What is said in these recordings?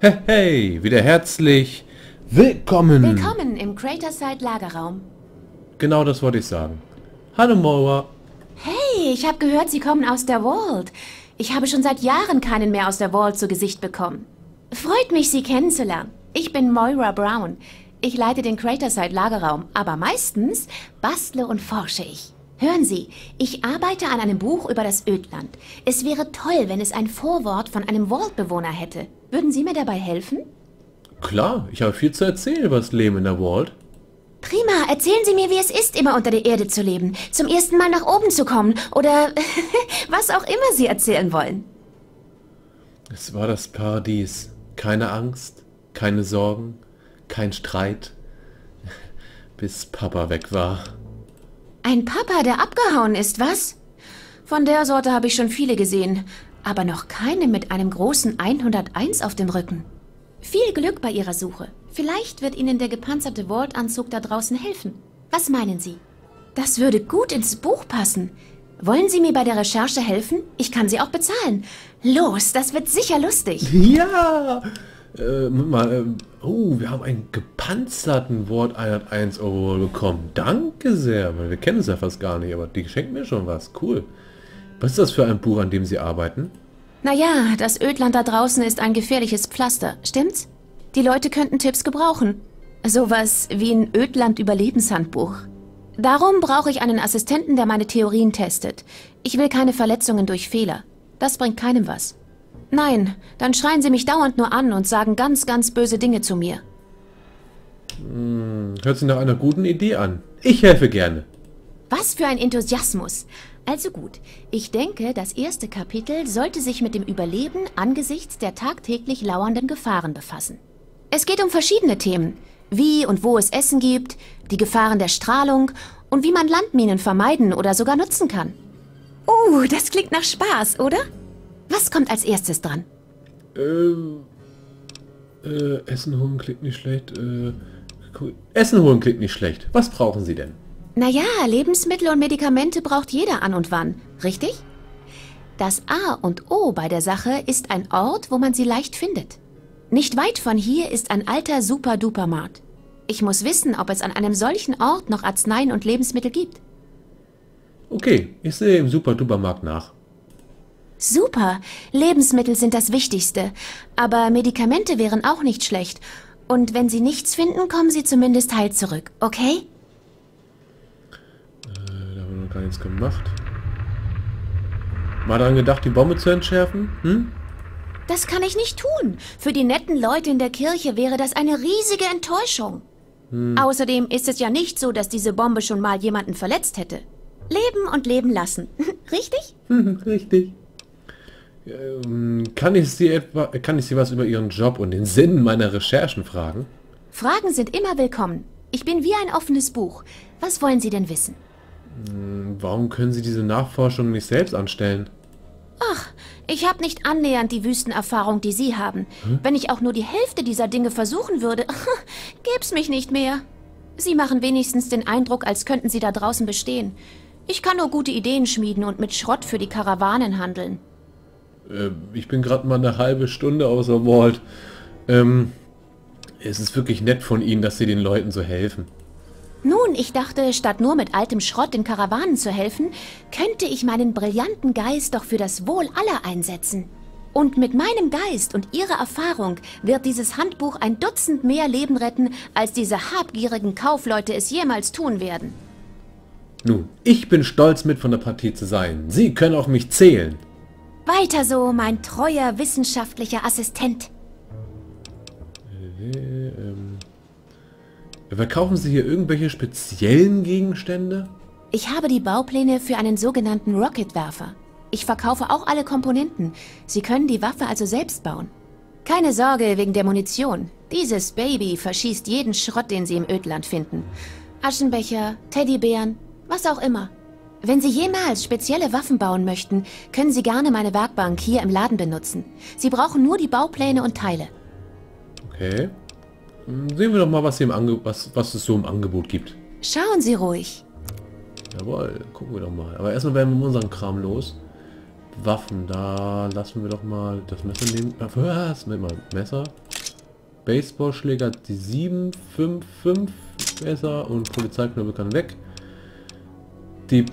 Hey, hey, wieder herzlich willkommen. Willkommen im Craterside Lagerraum. Genau das wollte ich sagen. Hallo Moira. Hey, ich habe gehört, Sie kommen aus der Vault. Ich habe schon seit Jahren keinen mehr aus der Vault zu Gesicht bekommen. Freut mich, Sie kennenzulernen. Ich bin Moira Brown. Ich leite den Craterside Lagerraum, aber meistens bastle und forsche ich. Hören Sie, ich arbeite an einem Buch über das Ödland. Es wäre toll, wenn es ein Vorwort von einem Vault-Bewohner hätte. Würden Sie mir dabei helfen? Klar, ich habe viel zu erzählen über das Leben in der Vault. Prima, erzählen Sie mir, wie es ist, immer unter der Erde zu leben, zum ersten Mal nach oben zu kommen oder was auch immer Sie erzählen wollen. Es war das Paradies. Keine Angst, keine Sorgen, kein Streit, bis Papa weg war. Ein Papa, der abgehauen ist, was? Von der Sorte habe ich schon viele gesehen, aber noch keine mit einem großen 101 auf dem Rücken. Viel Glück bei Ihrer Suche. Vielleicht wird Ihnen der gepanzerte Vault-Anzug da draußen helfen. Was meinen Sie? Das würde gut ins Buch passen. Wollen Sie mir bei der Recherche helfen? Ich kann Sie auch bezahlen. Los, das wird sicher lustig. Ja! Äh, mal, äh, oh, wir haben einen gepanzerten Wort 101 Overall bekommen. Danke sehr. Wir kennen es ja fast gar nicht, aber die schenken mir schon was. Cool. Was ist das für ein Buch, an dem Sie arbeiten? Naja, das Ödland da draußen ist ein gefährliches Pflaster, stimmt's? Die Leute könnten Tipps gebrauchen. Sowas wie ein Ödland-Überlebenshandbuch. Darum brauche ich einen Assistenten, der meine Theorien testet. Ich will keine Verletzungen durch Fehler. Das bringt keinem was. Nein, dann schreien sie mich dauernd nur an und sagen ganz, ganz böse Dinge zu mir. Hm, hört sich nach einer guten Idee an. Ich helfe gerne. Was für ein Enthusiasmus. Also gut, ich denke, das erste Kapitel sollte sich mit dem Überleben angesichts der tagtäglich lauernden Gefahren befassen. Es geht um verschiedene Themen, wie und wo es Essen gibt, die Gefahren der Strahlung und wie man Landminen vermeiden oder sogar nutzen kann. Uh, das klingt nach Spaß, oder? Was kommt als erstes dran? Ähm, äh, Essen holen klingt nicht schlecht. Äh. Essen holen klingt nicht schlecht. Was brauchen Sie denn? Naja, Lebensmittel und Medikamente braucht jeder an und wann, richtig? Das A und O bei der Sache ist ein Ort, wo man sie leicht findet. Nicht weit von hier ist ein alter Super-Duper-Markt. Ich muss wissen, ob es an einem solchen Ort noch Arzneien und Lebensmittel gibt. Okay, ich sehe im Super-Duper-Markt nach. Super, Lebensmittel sind das Wichtigste, aber Medikamente wären auch nicht schlecht. Und wenn Sie nichts finden, kommen Sie zumindest heil zurück, okay? Äh, da haben wir noch gar nichts gemacht. Mal daran gedacht, die Bombe zu entschärfen? Hm? Das kann ich nicht tun. Für die netten Leute in der Kirche wäre das eine riesige Enttäuschung. Hm. Außerdem ist es ja nicht so, dass diese Bombe schon mal jemanden verletzt hätte. Leben und leben lassen. Richtig? Richtig. Ähm, kann ich Sie etwa, kann ich Sie was über Ihren Job und den Sinn meiner Recherchen fragen? Fragen sind immer willkommen. Ich bin wie ein offenes Buch. Was wollen Sie denn wissen? Hm, warum können Sie diese Nachforschung nicht selbst anstellen? Ach, ich habe nicht annähernd die Wüstenerfahrung, die Sie haben. Hm? Wenn ich auch nur die Hälfte dieser Dinge versuchen würde, gäb's mich nicht mehr. Sie machen wenigstens den Eindruck, als könnten Sie da draußen bestehen. Ich kann nur gute Ideen schmieden und mit Schrott für die Karawanen handeln. Äh, ich bin gerade mal eine halbe Stunde außer Vault. Ähm, es ist wirklich nett von Ihnen, dass Sie den Leuten so helfen. Nun, ich dachte, statt nur mit altem Schrott den Karawanen zu helfen, könnte ich meinen brillanten Geist doch für das Wohl aller einsetzen. Und mit meinem Geist und Ihrer Erfahrung wird dieses Handbuch ein Dutzend mehr Leben retten, als diese habgierigen Kaufleute es jemals tun werden. Nun, ich bin stolz mit von der Partie zu sein. Sie können auf mich zählen. Weiter so, mein treuer wissenschaftlicher Assistent. Äh, ähm, verkaufen Sie hier irgendwelche speziellen Gegenstände? Ich habe die Baupläne für einen sogenannten Rocketwerfer. Ich verkaufe auch alle Komponenten. Sie können die Waffe also selbst bauen. Keine Sorge wegen der Munition. Dieses Baby verschießt jeden Schrott, den Sie im Ödland finden. Aschenbecher, Teddybären, was auch immer. Wenn Sie jemals spezielle Waffen bauen möchten, können Sie gerne meine Werkbank hier im Laden benutzen. Sie brauchen nur die Baupläne und Teile. Okay. Hm, sehen wir doch mal, was, was, was es so im Angebot gibt. Schauen Sie ruhig. Jawohl, gucken wir doch mal. Aber erstmal werden wir mit unserem Kram los. Waffen, da lassen wir doch mal das Messer nehmen. Was? Mit mal Messer. Baseballschläger die 7, 5, 5 besser und Polizeiknöbel kann weg. Die,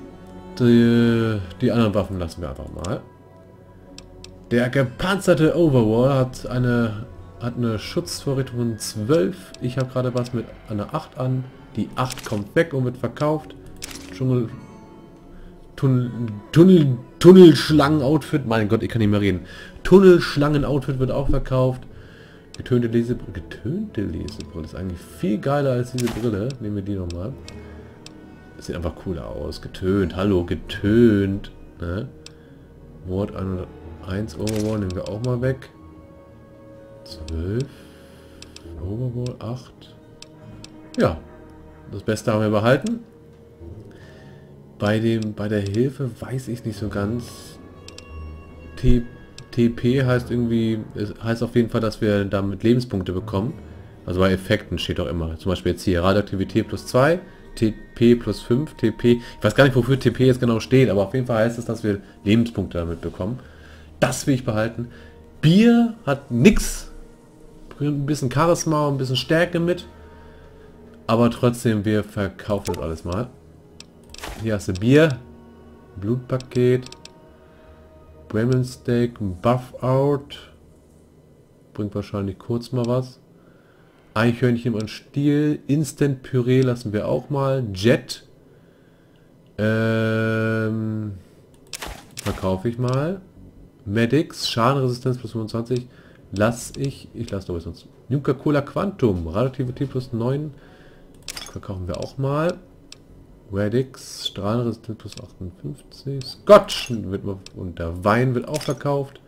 die, die anderen Waffen lassen wir einfach mal. Der gepanzerte Overwall hat eine hat eine Schutzvorrichtung von 12. Ich habe gerade was mit einer 8 an. Die 8 kommt weg und wird verkauft. Dschungel... Tunnel... Tunnel... Tunnelschlangen-Outfit. Mein Gott, ich kann nicht mehr reden. Tunnelschlangen-Outfit wird auch verkauft. Getönte Lesebrille. Getönte Lesebrille ist eigentlich viel geiler als diese Brille. Nehmen wir die nochmal. Sieht einfach cooler aus. Getönt. Hallo, getönt. Ne? Wort 101 Overwall nehmen wir auch mal weg. 12. Overwall 8. Ja. Das Beste haben wir behalten. Bei dem, bei der Hilfe weiß ich nicht so ganz. T TP heißt irgendwie, es heißt auf jeden Fall, dass wir damit Lebenspunkte bekommen. Also bei Effekten steht auch immer. Zum Beispiel jetzt hier Radioaktivität plus 2, TP plus 5, TP. Ich weiß gar nicht, wofür TP jetzt genau steht, aber auf jeden Fall heißt es, dass wir Lebenspunkte damit bekommen. Das will ich behalten. Bier hat nichts. Ein bisschen Charisma ein bisschen Stärke mit. Aber trotzdem, wir verkaufen das alles mal. Hier hast du Bier. Blutpaket. Bremen Steak. Buff Out. Bringt wahrscheinlich kurz mal was. Eichhörnchen und Stiel. Instant Püree lassen wir auch mal. Jet. Ähm, verkaufe ich mal. Medics. Schadenresistenz plus 25. Lass ich. Ich lasse doch sonst. Nuka Cola Quantum. Radioaktivität plus 9. Verkaufen wir auch mal. Radix, Strahlenresistenz plus 58. Scotch wird und der Wein wird auch verkauft.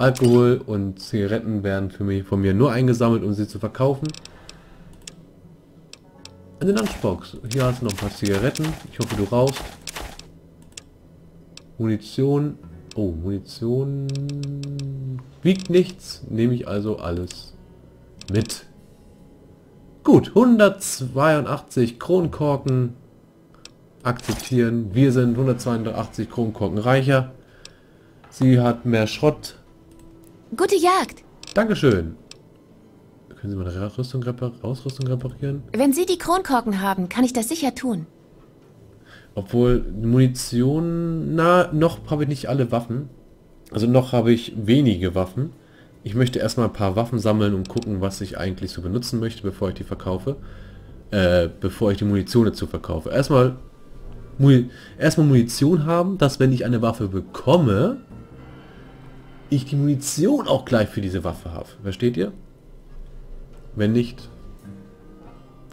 Alkohol und Zigaretten werden für mich von mir nur eingesammelt, um sie zu verkaufen. Eine Lunchbox. Hier hast du noch ein paar Zigaretten. Ich hoffe, du rauchst. Munition. Oh, Munition wiegt nichts. Nehme ich also alles mit. Gut, 182 Kronkorken akzeptieren. Wir sind 182 Kronkorken reicher. Sie hat mehr Schrott. Gute Jagd. Dankeschön. Können Sie meine Rüstung repar Ausrüstung reparieren? Wenn Sie die Kronkorken haben, kann ich das sicher tun. Obwohl Munition, na, noch habe ich nicht alle Waffen. Also noch habe ich wenige Waffen. Ich möchte erstmal ein paar Waffen sammeln und gucken, was ich eigentlich so benutzen möchte, bevor ich die verkaufe. Äh, bevor ich die Munition dazu verkaufe. Erstmal, Muni erstmal Munition haben, dass wenn ich eine Waffe bekomme, ich die Munition auch gleich für diese Waffe habe. Versteht ihr? Wenn nicht,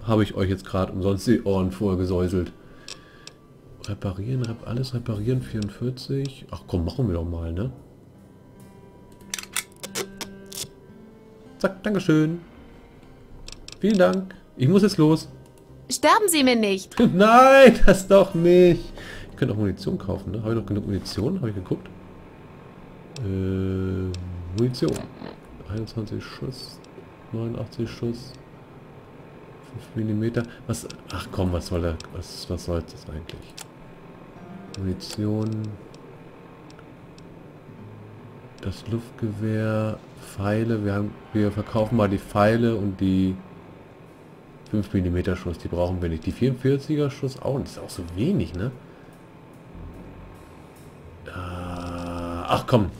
habe ich euch jetzt gerade umsonst die Ohren vorgesäuselt. Reparieren, rep alles reparieren, 44. Ach komm, machen wir doch mal, ne? Zack, Dankeschön. Vielen Dank. Ich muss jetzt los. Sterben Sie mir nicht. Nein, das doch nicht. Ich könnte auch Munition kaufen, ne? Habe ich noch genug Munition? Habe ich geguckt? Äh, Munition. 21 Schuss. 89 Schuss. 5 mm. Was? Ach komm, was soll der? Was, was soll das eigentlich? Munition. Das Luftgewehr. Pfeile. Wir, haben, wir verkaufen mal die Pfeile und die 5 mm Schuss. Die brauchen wir nicht. Die 44er Schuss auch. Das ist auch so wenig, ne? Äh, ach komm.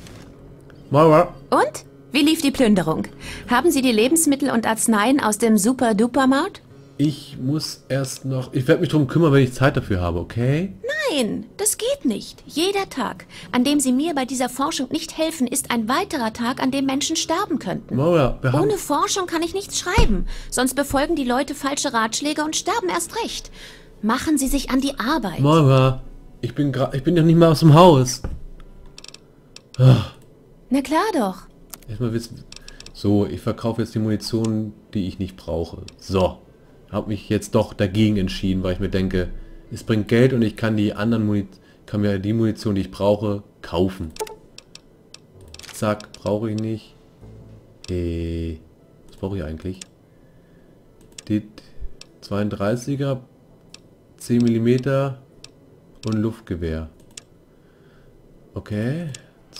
Mara. Und? Wie lief die Plünderung? Haben Sie die Lebensmittel und Arzneien aus dem Super-Duper-Markt? Ich muss erst noch... Ich werde mich darum kümmern, wenn ich Zeit dafür habe, okay? Nein, das geht nicht. Jeder Tag, an dem Sie mir bei dieser Forschung nicht helfen, ist ein weiterer Tag, an dem Menschen sterben könnten. Maura, wir haben... Ohne Forschung kann ich nichts schreiben. Sonst befolgen die Leute falsche Ratschläge und sterben erst recht. Machen Sie sich an die Arbeit. Maura, ich bin gerade... Ich bin ja nicht mal aus dem Haus. Ah. Na klar doch. Erstmal wissen... So, ich verkaufe jetzt die Munition, die ich nicht brauche. So habe mich jetzt doch dagegen entschieden, weil ich mir denke, es bringt Geld und ich kann die anderen Munition, kann mir die Munition, die ich brauche, kaufen. Zack, brauche ich nicht. Äh, was brauche ich eigentlich? Die 32er, 10 mm und Luftgewehr. Okay,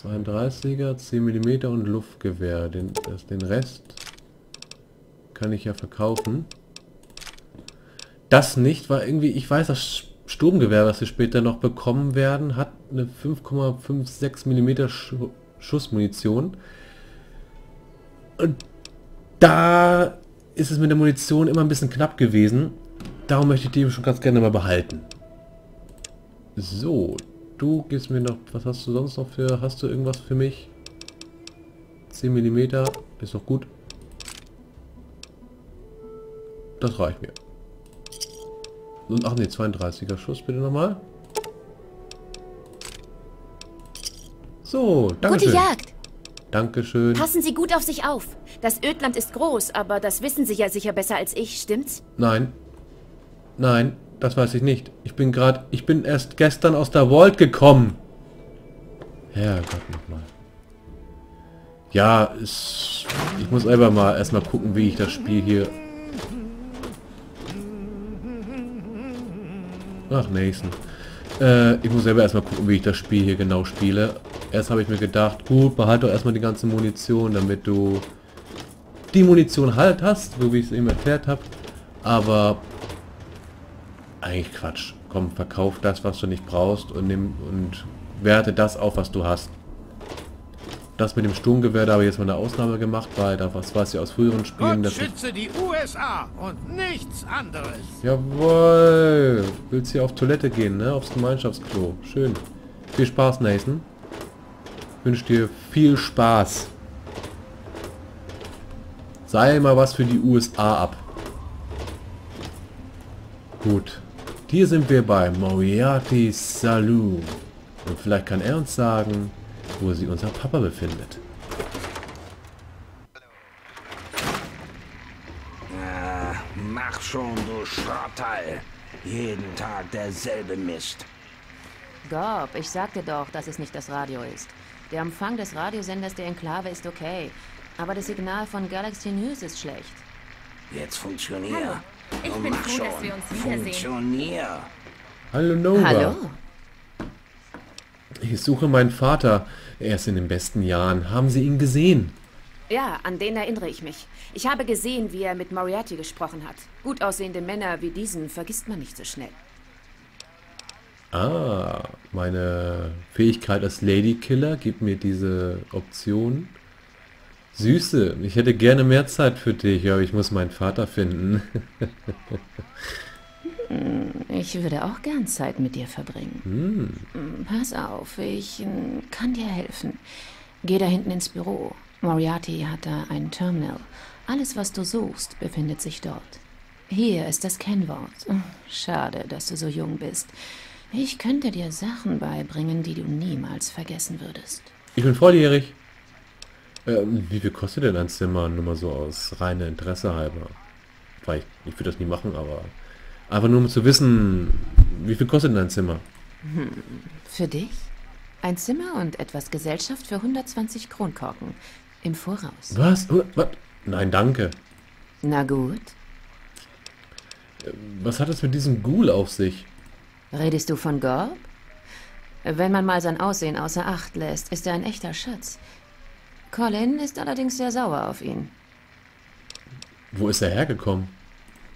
32er, 10 mm und Luftgewehr. Den, das, den Rest Kann ich ja verkaufen. Das nicht, weil irgendwie, ich weiß, das Sturmgewehr, was wir später noch bekommen werden, hat eine 5,56 mm Sch Schussmunition. Und da ist es mit der Munition immer ein bisschen knapp gewesen. Darum möchte ich die schon ganz gerne mal behalten. So, du gibst mir noch, was hast du sonst noch für, hast du irgendwas für mich? 10 mm, ist doch gut. Das reicht mir. Und ach ne, 32er Schuss bitte nochmal. So, danke. Gute Jagd! Dankeschön. Passen Sie gut auf sich auf. Das Ödland ist groß, aber das wissen Sie ja sicher besser als ich, stimmt's? Nein. Nein, das weiß ich nicht. Ich bin gerade, ich bin erst gestern aus der Vault gekommen. Herrgott nochmal. Ja, es, ich muss einfach mal erstmal gucken, wie ich das Spiel hier Ach, Nathan. Äh, ich muss selber erstmal gucken, wie ich das Spiel hier genau spiele. Erst habe ich mir gedacht, gut, behalte doch erstmal die ganze Munition, damit du die Munition halt hast, so wie ich es eben erklärt habe. Aber eigentlich Quatsch. Komm, verkauf das, was du nicht brauchst und nimm und werte das auf, was du hast. Das mit dem Sturmgewehr, da habe ich jetzt mal eine Ausnahme gemacht, weil da was weiß ich aus früheren Spielen. Gott schütze die USA und nichts anderes. Jawohl. Willst hier auf Toilette gehen, ne? Aufs Gemeinschaftsklo. Schön. Viel Spaß, Nathan. Wünsche dir viel Spaß. Sei mal was für die USA ab. Gut. Hier sind wir bei Moriarty Saloon. Und vielleicht kann er uns sagen, wo sich unser Papa befindet. Ah, mach schon, du Schrottteil. Jeden Tag derselbe Mist. Gob, ich sagte doch, dass es nicht das Radio ist. Der Empfang des Radiosenders der Enklave ist okay, aber das Signal von Galaxy News ist schlecht. Jetzt funktioniert. Ich Und bin froh, dass schon. wir uns wiedersehen. Funktionier. Hallo Nova. Hallo? Ich suche meinen Vater. Er ist in den besten Jahren. Haben Sie ihn gesehen? Ja, an den erinnere ich mich. Ich habe gesehen, wie er mit Moriarty gesprochen hat. Gut aussehende Männer wie diesen vergisst man nicht so schnell. Ah, meine Fähigkeit als Ladykiller gibt mir diese Option. Süße, ich hätte gerne mehr Zeit für dich, aber ich muss meinen Vater finden. Ich würde auch gern Zeit mit dir verbringen. Mm, Pass auf, ich mm, kann dir helfen. Geh da hinten ins Büro. Moriarty hat da ein Terminal. Alles, was du suchst, befindet sich dort. Hier ist das Kennwort. Schade, dass du so jung bist. Ich könnte dir Sachen beibringen, die du niemals vergessen würdest. Ich bin volljährig. Ähm, wie viel kostet denn ein Zimmer? Nur mal so aus reinem Interesse halber. Weil ich, ich würde das nie machen, aber einfach nur um zu wissen, wie viel kostet denn ein Zimmer? Für dich? Ein Zimmer und etwas Gesellschaft für 120 Kronkorken. Im Voraus. Was? Was? Nein, danke. Na gut. Was hat es mit diesem Ghoul auf sich? Redest du von Gorb? Wenn man mal sein Aussehen außer Acht lässt, ist er ein echter Schatz. Colin ist allerdings sehr sauer auf ihn. Wo ist er hergekommen?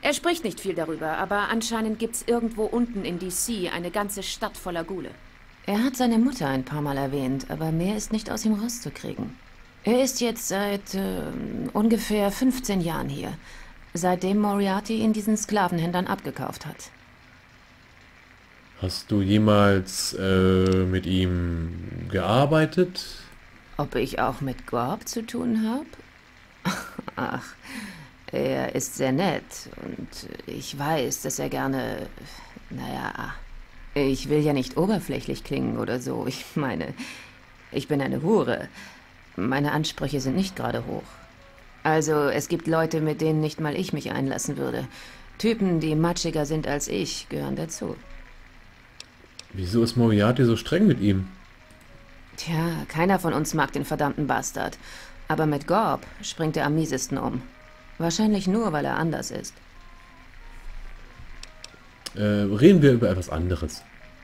Er spricht nicht viel darüber, aber anscheinend gibt's irgendwo unten in DC eine ganze Stadt voller Gule. Er hat seine Mutter ein paar Mal erwähnt, aber mehr ist nicht aus ihm rauszukriegen. Er ist jetzt seit äh, ungefähr 15 Jahren hier, seitdem Moriarty ihn diesen Sklavenhändlern abgekauft hat. Hast du jemals äh, mit ihm gearbeitet? Ob ich auch mit Gorb zu tun habe? Ach, er ist sehr nett und ich weiß, dass er gerne. Naja, ich will ja nicht oberflächlich klingen oder so. Ich meine, ich bin eine Hure. Meine Ansprüche sind nicht gerade hoch. Also, es gibt Leute, mit denen nicht mal ich mich einlassen würde. Typen, die matschiger sind als ich, gehören dazu. Wieso ist Moriarty so streng mit ihm? Tja, keiner von uns mag den verdammten Bastard. Aber mit Gorb springt er am miesesten um. Wahrscheinlich nur, weil er anders ist. Äh, reden wir über etwas anderes.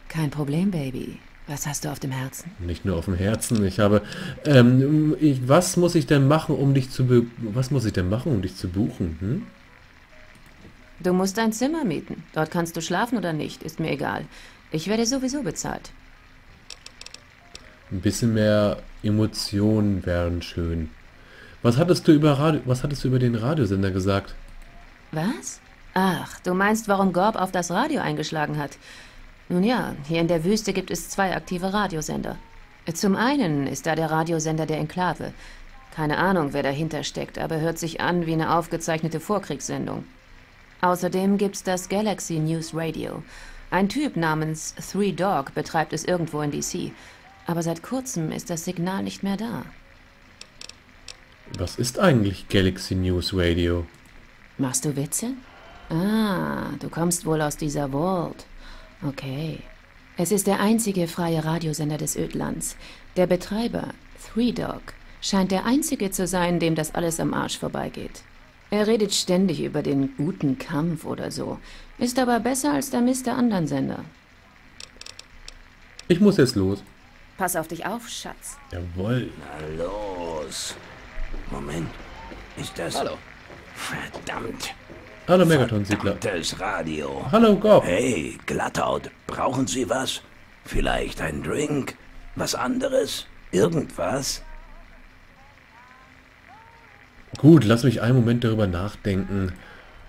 Kein Problem, Baby. Was hast du auf dem Herzen? Nicht nur auf dem Herzen. Ich habe. Ähm, ich, was muss ich denn machen, um dich zu Was muss ich denn machen, um dich zu buchen? Hm? Du musst ein Zimmer mieten. Dort kannst du schlafen oder nicht, ist mir egal. Ich werde sowieso bezahlt. Ein bisschen mehr Emotionen wären schön. Was hattest du über Radio, was hattest du über den Radiosender gesagt? Was? Ach, du meinst, warum Gorb auf das Radio eingeschlagen hat? Nun ja, hier in der Wüste gibt es zwei aktive Radiosender. Zum einen ist da der Radiosender der Enklave. Keine Ahnung, wer dahinter steckt, aber hört sich an wie eine aufgezeichnete Vorkriegssendung. Außerdem gibt's das Galaxy News Radio. Ein Typ namens Three Dog betreibt es irgendwo in DC. Aber seit kurzem ist das Signal nicht mehr da. Was ist eigentlich Galaxy News Radio? Machst du Witze? Ah, du kommst wohl aus dieser Vault. Okay. Es ist der einzige freie Radiosender des Ödlands. Der Betreiber, Three Dog, scheint der einzige zu sein, dem das alles am Arsch vorbeigeht. Er redet ständig über den guten Kampf oder so, ist aber besser als der Mist der anderen Sender. Ich muss jetzt los. Pass auf dich auf, Schatz. Jawohl. Na los. Moment. Ist das... Hallo. Verdammt. Hallo Megaton-Siedler. Verdammtes Radio. Hallo Gob. Hey, Glatthaut, brauchen Sie was? Vielleicht ein Drink? Was anderes? Irgendwas? Gut, lass mich einen Moment darüber nachdenken.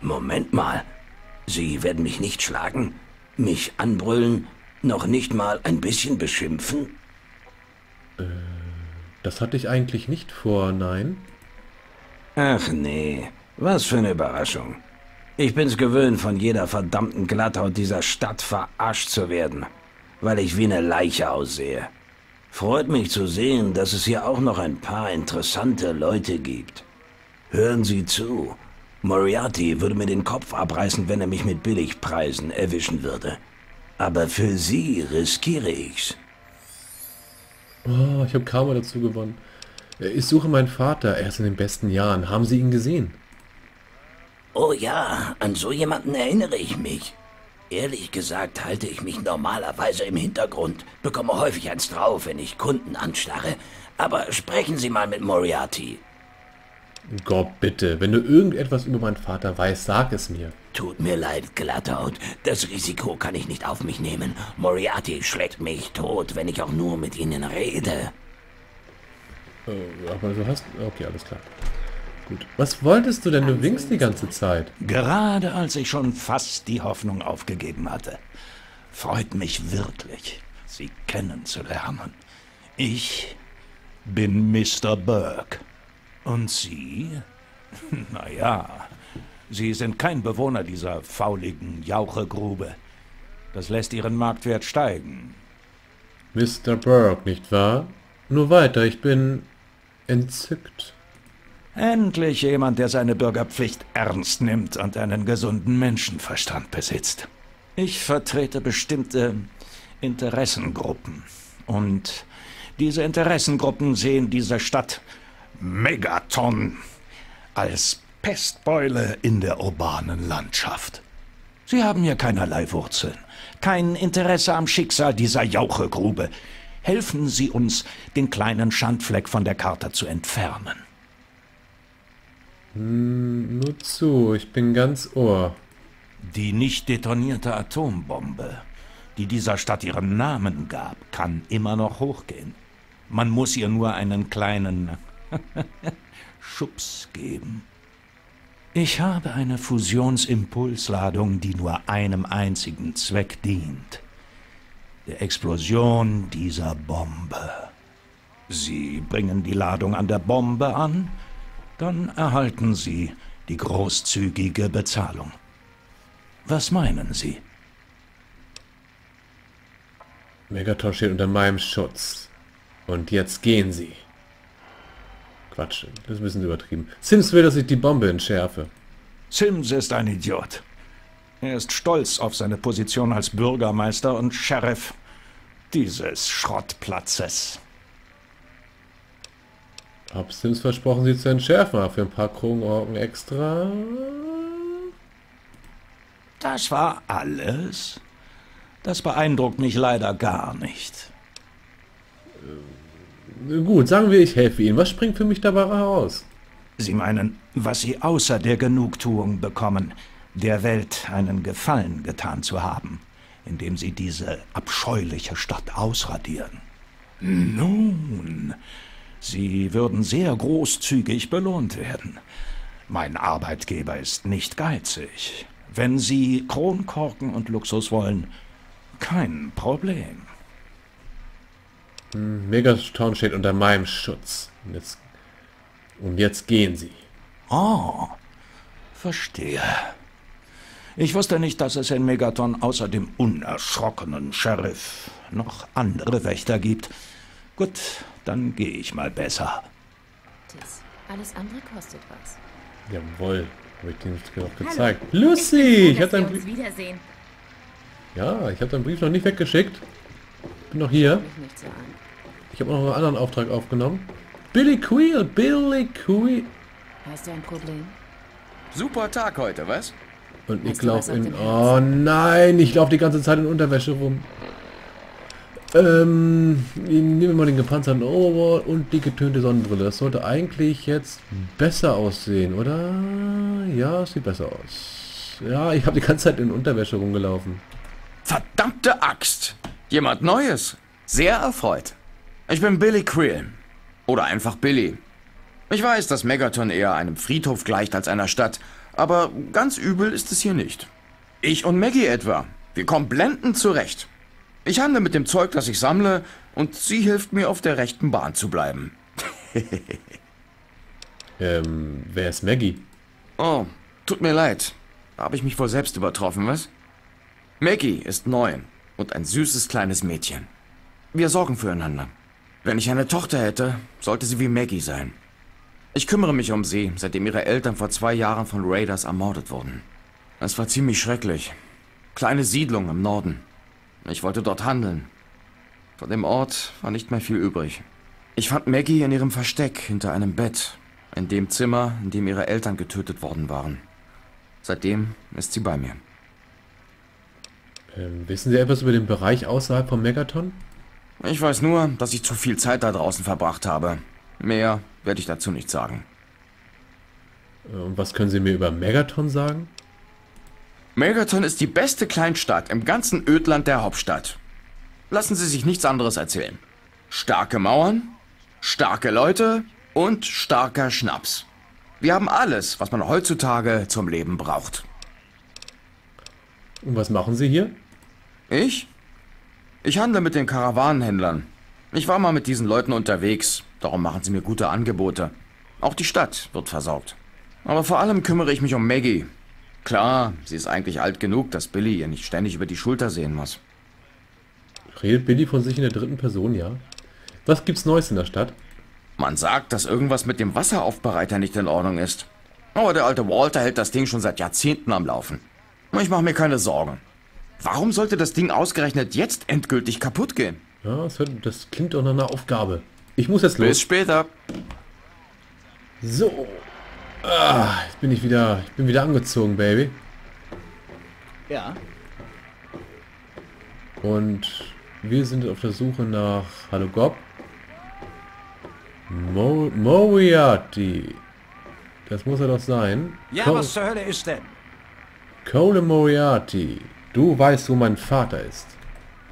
Moment mal. Sie werden mich nicht schlagen, mich anbrüllen, noch nicht mal ein bisschen beschimpfen? Das hatte ich eigentlich nicht vor, nein. Ach nee, was für eine Überraschung. Ich bin's gewöhnt, von jeder verdammten Glatthaut dieser Stadt verarscht zu werden, weil ich wie eine Leiche aussehe. Freut mich zu sehen, dass es hier auch noch ein paar interessante Leute gibt. Hören Sie zu. Moriarty würde mir den Kopf abreißen, wenn er mich mit Billigpreisen erwischen würde. Aber für Sie riskiere ich's. Oh, ich habe Karma dazu gewonnen. Äh, Ich suche meinen Vater, er ist in den besten Jahren. Haben Sie ihn gesehen? Oh ja, an so jemanden erinnere ich mich. Ehrlich gesagt halte ich mich normalerweise im Hintergrund, bekomme häufig eins drauf, wenn ich Kunden anstarre. Aber sprechen Sie mal mit Moriarty. Gott, bitte, wenn du irgendetwas über meinen Vater weißt, sag es mir. Tut mir leid, Glatthaut. Das Risiko kann ich nicht auf mich nehmen. Moriarty schlägt mich tot, wenn ich auch nur mit Ihnen rede. Äh, aber du hast... Okay, alles klar. Gut. Was wolltest du denn? Du winkst die ganze Zeit. Gerade als ich schon fast die Hoffnung aufgegeben hatte. Freut mich wirklich, Sie kennenzulernen. Ich bin Mr. Burke. Und Sie? Naja, Sie sind kein Bewohner dieser fauligen Jauchegrube. Das lässt Ihren Marktwert steigen. Mr. Burke, nicht wahr? Nur weiter, ich bin entzückt. Endlich jemand, der seine Bürgerpflicht ernst nimmt und einen gesunden Menschenverstand besitzt. Ich vertrete bestimmte Interessengruppen. Und diese Interessengruppen sehen diese Stadt Megaton als Pestbeule in der urbanen Landschaft. Sie haben hier keinerlei Wurzeln, kein Interesse am Schicksal dieser Jauchegrube. Helfen Sie uns, den kleinen Schandfleck von der Karte zu entfernen. Nur zu, ich bin ganz Ohr. Die nicht detonierte Atombombe, die dieser Stadt ihren Namen gab, kann immer noch hochgehen. Man muss ihr nur einen kleinen Schubs geben. Ich habe eine Fusionsimpulsladung, die nur einem einzigen Zweck dient. Der Explosion dieser Bombe. Sie bringen die Ladung an der Bombe an, dann erhalten Sie die großzügige Bezahlung. Was meinen Sie? Megaton steht unter meinem Schutz. Und jetzt gehen sie. Quatsch, das ist ein bisschen übertrieben. Sims will, dass ich die Bombe entschärfe. Sims ist ein Idiot. Er ist stolz auf seine Position als Bürgermeister und Sheriff dieses Schrottplatzes. Hab Sims versprochen, sie zu entschärfen, aber für ein paar Kronkorken extra. Das war alles. Das beeindruckt mich leider gar nicht. Äh, gut, sagen wir, ich helfe Ihnen. Was springt für mich dabei heraus? Sie meinen, was Sie außer der Genugtuung bekommen, der Welt einen Gefallen getan zu haben, indem Sie diese abscheuliche Stadt ausradieren. Nun, Sie würden sehr großzügig belohnt werden. Mein Arbeitgeber ist nicht geizig. Wenn Sie Kronkorken und Luxus wollen, kein Problem. Hm, Megaton steht unter meinem Schutz. Und jetzt, und jetzt gehen Sie. Oh, verstehe. Ich wusste nicht, dass es in Megaton außer dem unerschrockenen Sheriff noch andere Wächter gibt. Gut, dann gehe ich mal besser. Tis, alles andere kostet was. Jawohl, habe ich dir nicht genug gezeigt. Hallo. Lucy, ich, habe deinen Brief. Wiedersehen. Ja, ich habe deinen Brief noch nicht weggeschickt. Bin noch hier. Ich habe noch einen anderen Auftrag aufgenommen. Billy Queel, Billy Queel. Hast du ein Problem? Super Tag heute, was? Und ich laufe in... Oh nein, ich laufe die ganze Zeit in Unterwäsche rum. Ähm, nehmen wir mal den gepanzerten Overall und die getönte Sonnenbrille. Das sollte eigentlich jetzt besser aussehen, oder? Ja, es sieht besser aus. Ja, ich habe die ganze Zeit in Unterwäsche rumgelaufen. Verdammte Axt! Jemand Neues. Sehr erfreut. Ich bin Billy Creel. Oder einfach Billy. Ich weiß, dass Megaton eher einem Friedhof gleicht als einer Stadt, aber ganz übel ist es hier nicht. Ich und Maggie etwa. Wir kommen blendend zurecht. Ich handle mit dem Zeug, das ich sammle, und sie hilft mir, auf der rechten Bahn zu bleiben. ähm, wer ist Maggie? Oh, tut mir leid. Da habe ich mich wohl selbst übertroffen, was? Maggie ist neu und ein süßes kleines Mädchen. Wir sorgen füreinander. Wenn ich eine Tochter hätte, sollte sie wie Maggie sein. Ich kümmere mich um sie, seitdem ihre Eltern vor zwei Jahren von Raiders ermordet wurden. Es war ziemlich schrecklich. Kleine Siedlung im Norden. Ich wollte dort handeln. Von dem Ort war nicht mehr viel übrig. Ich fand Maggie in ihrem Versteck hinter einem Bett, in dem Zimmer, in dem ihre Eltern getötet worden waren. Seitdem ist sie bei mir. Ähm, wissen Sie etwas über den Bereich außerhalb von Megaton? Ich weiß nur, dass ich zu viel Zeit da draußen verbracht habe. Mehr werde ich dazu nicht sagen. Äh, und was können Sie mir über Megaton sagen? Megaton ist die beste Kleinstadt im ganzen Ödland der Hauptstadt. Lassen Sie sich nichts anderes erzählen. Starke Mauern, starke Leute und starker Schnaps. Wir haben alles, was man heutzutage zum Leben braucht. Und was machen Sie hier? Ich? Ich handle mit den Karawanenhändlern. Ich war mal mit diesen Leuten unterwegs, darum machen sie mir gute Angebote. Auch die Stadt wird versorgt. Aber vor allem kümmere ich mich um Maggie, Klar, sie ist eigentlich alt genug, dass Billy ihr nicht ständig über die Schulter sehen muss. Redet Billy von sich in der dritten Person, ja? Was gibt's Neues in der Stadt? Man sagt, dass irgendwas mit dem Wasseraufbereiter nicht in Ordnung ist. Aber der alte Walter hält das Ding schon seit Jahrzehnten am Laufen. Ich mache mir keine Sorgen. Warum sollte das Ding ausgerechnet jetzt endgültig kaputt gehen? Ja, das, hört, das klingt doch nach einer Aufgabe. Ich muss jetzt los. Bis später. So, Ah, jetzt bin ich wieder, ich bin wieder angezogen, Baby. Ja. Und wir sind auf der Suche nach, hallo Gob, Mo Moriarty. Das muss er doch sein. Ja, Co was zur Hölle ist denn? Colin Moriarty. Du weißt, wo mein Vater ist.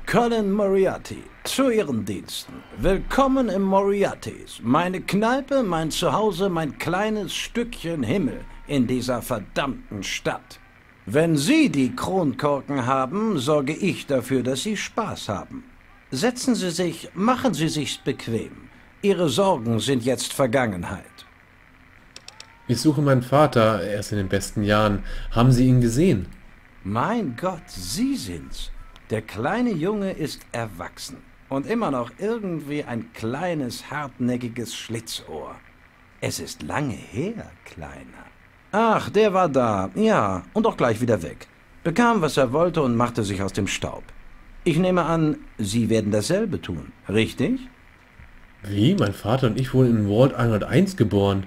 Colin Moriarty. Zu Ihren Diensten. Willkommen im Moriartys. Meine Kneipe, mein Zuhause, mein kleines Stückchen Himmel in dieser verdammten Stadt. Wenn Sie die Kronkorken haben, sorge ich dafür, dass Sie Spaß haben. Setzen Sie sich, machen Sie sich's bequem. Ihre Sorgen sind jetzt Vergangenheit. Ich suche meinen Vater, er ist in den besten Jahren. Haben Sie ihn gesehen? Mein Gott, Sie sind's. Der kleine Junge ist erwachsen. Und immer noch irgendwie ein kleines, hartnäckiges Schlitzohr. Es ist lange her, Kleiner. Ach, der war da, ja, und auch gleich wieder weg. Bekam, was er wollte und machte sich aus dem Staub. Ich nehme an, Sie werden dasselbe tun, richtig? Wie? Mein Vater und ich wurden in Ward 101 geboren.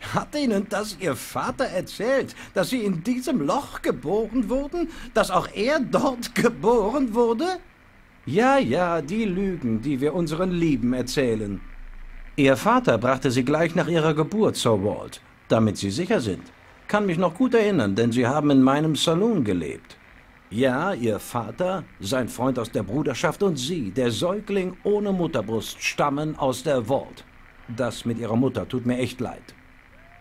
Hat Ihnen das Ihr Vater erzählt, dass Sie in diesem Loch geboren wurden? Dass auch er dort geboren wurde? Ja, ja, die Lügen, die wir unseren Lieben erzählen. Ihr Vater brachte sie gleich nach ihrer Geburt zur Walt, damit sie sicher sind. Kann mich noch gut erinnern, denn sie haben in meinem Saloon gelebt. Ja, ihr Vater, sein Freund aus der Bruderschaft und sie, der Säugling ohne Mutterbrust, stammen aus der Vault. Das mit ihrer Mutter tut mir echt leid.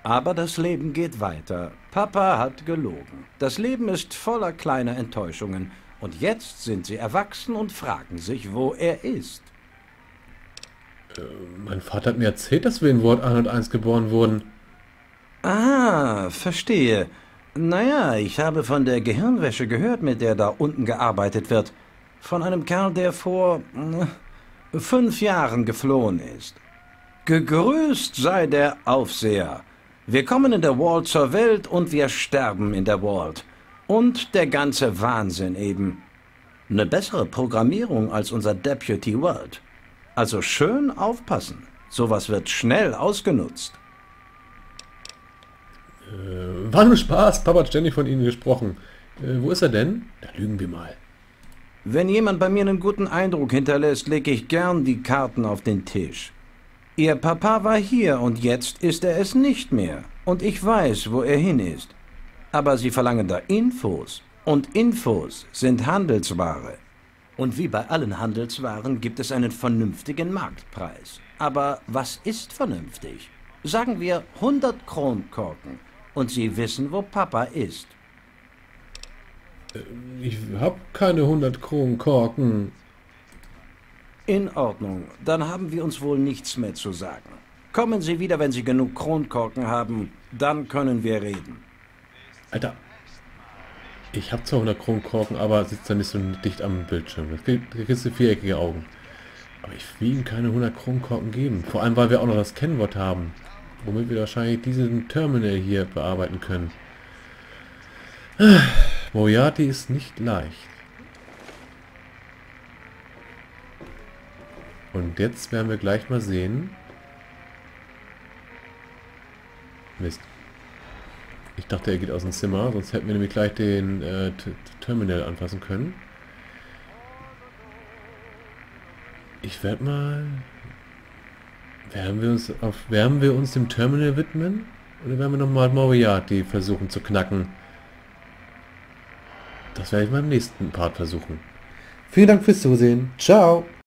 Aber das Leben geht weiter. Papa hat gelogen. Das Leben ist voller kleiner Enttäuschungen. Und jetzt sind sie erwachsen und fragen sich, wo er ist. Mein Vater hat mir erzählt, dass wir in Ward 101 geboren wurden. Ah, verstehe. Naja, ich habe von der Gehirnwäsche gehört, mit der da unten gearbeitet wird. Von einem Kerl, der vor äh, fünf Jahren geflohen ist. Gegrüßt sei der Aufseher. Wir kommen in der Wall zur Welt und wir sterben in der Wall. Und der ganze Wahnsinn eben. Eine bessere Programmierung als unser Deputy World. Also schön aufpassen. Sowas wird schnell ausgenutzt. War nur Spaß, Papa hat ständig von Ihnen gesprochen. Äh, wo ist er denn? Da lügen wir mal. Wenn jemand bei mir einen guten Eindruck hinterlässt, lege ich gern die Karten auf den Tisch. Ihr Papa war hier und jetzt ist er es nicht mehr. Und ich weiß, wo er hin ist. Aber Sie verlangen da Infos. Und Infos sind Handelsware. Und wie bei allen Handelswaren gibt es einen vernünftigen Marktpreis. Aber was ist vernünftig? Sagen wir 100 Kronkorken. Und Sie wissen, wo Papa ist. Ich hab keine 100 Kronen Korken. In Ordnung. Dann haben wir uns wohl nichts mehr zu sagen. Kommen Sie wieder, wenn Sie genug Kronkorken haben. Dann können wir reden. Alter, ich hab zwar 100 Kronen Korken, aber sitzt da nicht so dicht am Bildschirm. Da krieg- da kriegst du viereckige Augen. Aber ich will ihm keine 100 Kronen Korken geben. Vor allem, weil wir auch noch das Kennwort haben. Womit wir wahrscheinlich diesen Terminal hier bearbeiten können. Moriarty ist nicht leicht. Und jetzt werden wir gleich mal sehen. Mist. Ich dachte, er geht aus dem Zimmer, sonst hätten wir nämlich gleich den äh, Terminal anfassen können. Ich werde mal... Werden wir, uns auf, werden wir uns dem Terminal widmen? Oder werden wir nochmal Moriarty versuchen zu knacken? Das werde ich mal im nächsten Part versuchen. Vielen Dank fürs Zusehen. Ciao!